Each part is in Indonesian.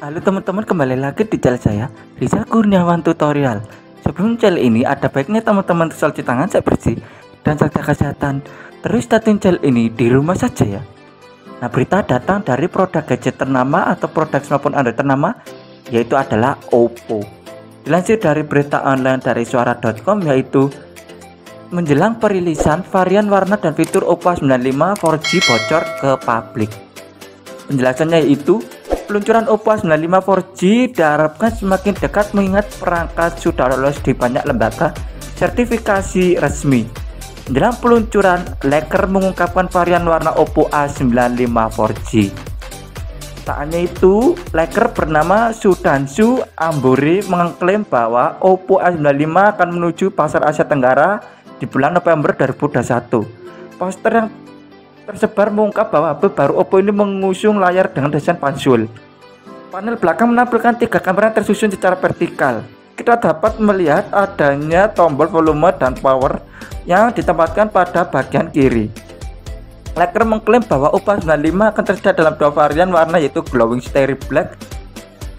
Halo teman-teman kembali lagi di channel saya Rizal Kurniawan Tutorial. Sebelum channel ini ada baiknya teman-teman cuci tangan saya bersih dan jaga kesehatan. Terus statin channel ini di rumah saja ya. Nah berita datang dari produk gadget ternama atau produk smartphone Android ternama Yaitu adalah Oppo. Dilansir dari berita online dari suara.com yaitu Menjelang perilisan varian warna dan fitur Oppo 95 4G bocor ke publik. Penjelasannya yaitu Peluncuran Oppo 95 4G diharapkan semakin dekat mengingat perangkat sudah lolos di banyak lembaga sertifikasi resmi. Dalam peluncuran, Leker mengungkapkan varian warna Oppo A95 4G. Tak hanya itu, Leker bernama Sudansu Amburi mengklaim bahwa Oppo A95 akan menuju pasar Asia Tenggara di bulan November 2021. Poster yang tersebar mengungkap bahwa baru Oppo ini mengusung layar dengan desain pansul. Panel belakang menampilkan tiga kamera tersusun secara vertikal. Kita dapat melihat adanya tombol volume dan power yang ditempatkan pada bagian kiri. Lecker mengklaim bahwa Oppo 95 akan tersedia dalam dua varian warna yaitu glowing starry black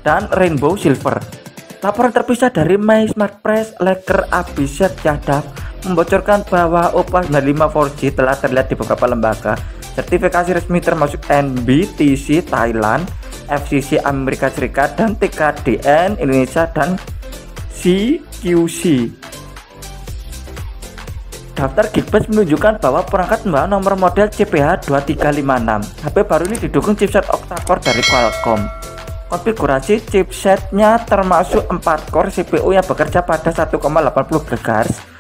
dan rainbow silver. Laporan terpisah dari My Smart Press, Lecker Abhishek Yadav membocorkan bahwa Oppo 95 4G telah terlihat di beberapa lembaga sertifikasi resmi termasuk NBTC Thailand, FCC Amerika Serikat, dan TKDN Indonesia dan CQC. Daftar Geekbench menunjukkan bahwa perangkat membawa nomor model CPH2356. HP baru ini didukung chipset octa-core dari Qualcomm. Konfigurasi chipsetnya termasuk 4 core CPU yang bekerja pada 1,80 GHz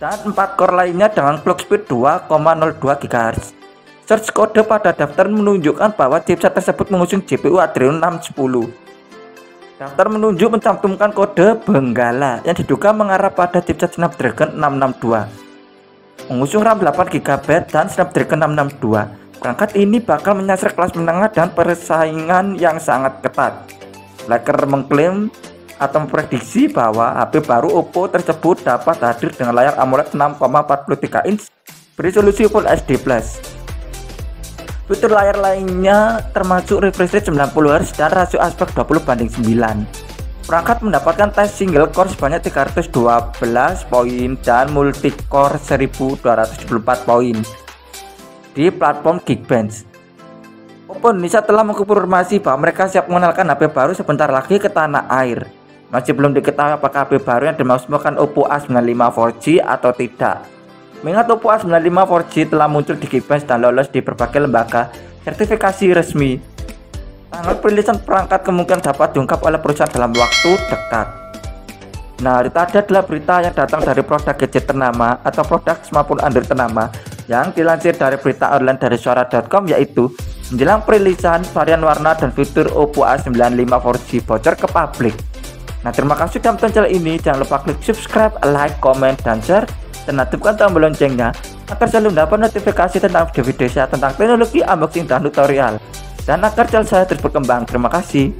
dan 4 core lainnya dengan clock speed 2,02 GHz. Search kode pada daftar menunjukkan bahwa chipset tersebut mengusung GPU Adreno 610. Daftar menunjuk mencantumkan kode Benggala yang diduga mengarah pada chipset Snapdragon 662. Mengusung RAM 8GB dan Snapdragon 662. Perangkat ini bakal menyasar kelas menengah dan persaingan yang sangat ketat. Laker mengklaim atau memprediksi bahwa HP baru Oppo tersebut dapat hadir dengan layar AMOLED 6,43 inch beresolusi Full HD+. Fitur layar lainnya termasuk refresh rate 90Hz dan rasio aspek 20 banding 9. Perangkat mendapatkan tes single core sebanyak 312 poin dan multi core 1274 poin di platform Geekbench. Oppo Indonesia telah mengkonfirmasi bahwa mereka siap mengenalkan HP baru sebentar lagi ke tanah air. Masih belum diketahui apakah HP baru yang dimaksudkan Oppo A95 4G atau tidak. Mengingat Oppo A95 4G telah muncul di Geekbench dan lolos di berbagai lembaga sertifikasi resmi. Tanggal perilisan perangkat kemungkinan dapat diungkap oleh perusahaan dalam waktu dekat. Nah, itu adalah berita yang datang dari produk gadget ternama atau produk smartphone Android ternama yang dilansir dari berita online dari suara.com yaitu menjelang perilisan varian warna dan fitur Oppo A95 4G bocor ke publik. Nah terima kasih sudah menonton channel ini. Jangan lupa klik subscribe, like, comment, dan share. Dan aktifkan tombol loncengnya Agar selalu mendapat notifikasi tentang video-video saya Tentang teknologi, unboxing, dan tutorial. Dan agar channel saya terus berkembang. Terima kasih